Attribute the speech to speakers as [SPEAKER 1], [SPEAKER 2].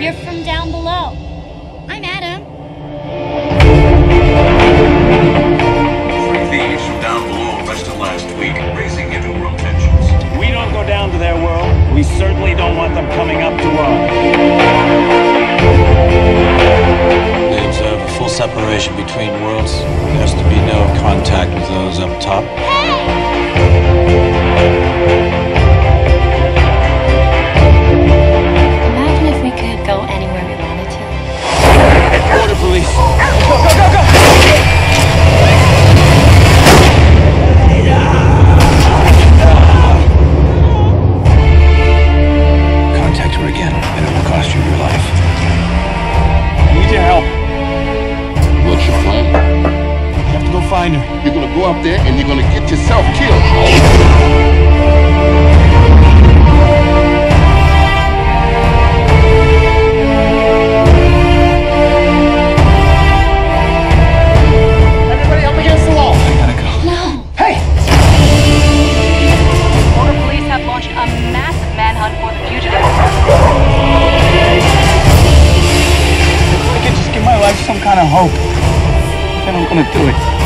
[SPEAKER 1] You're from down below. I'm Adam.
[SPEAKER 2] Three thieves from down below arrested last week, raising interworld tensions.
[SPEAKER 3] We don't go down to their world. We certainly don't want them coming up to ours.
[SPEAKER 4] They observe a full separation between worlds. There has to be no contact with those up top.
[SPEAKER 1] Imagine to.
[SPEAKER 4] Border police. Contact her again, and it will cost you your life.
[SPEAKER 3] I need your help.
[SPEAKER 5] What's your plan?
[SPEAKER 3] You have to go find her.
[SPEAKER 5] You're gonna go up there and you're gonna get yourself killed.
[SPEAKER 3] Kind of hope, then I'm gonna do it.